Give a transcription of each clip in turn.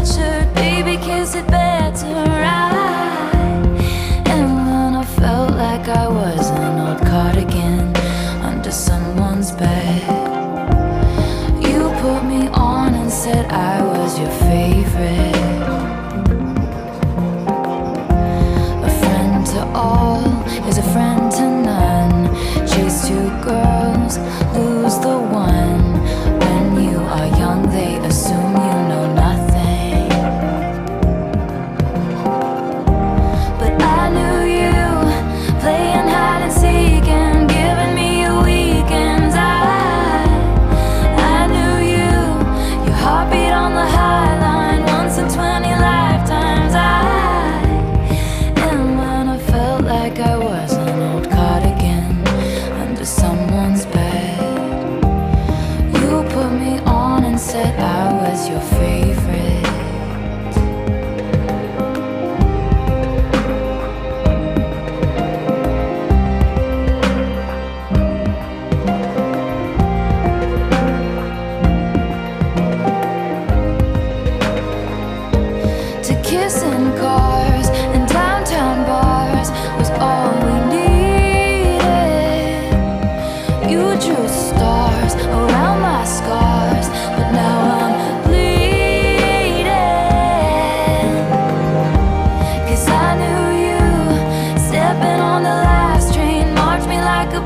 sweatshirt, baby, kiss it better right. And then I felt like I was an old cardigan under someone's bed. You put me on and said I was your favorite. A friend to all is a friend to none. Chase two girls, lose the one. your favorite.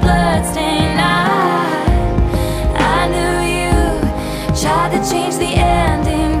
bloodstained line I knew you tried to change the ending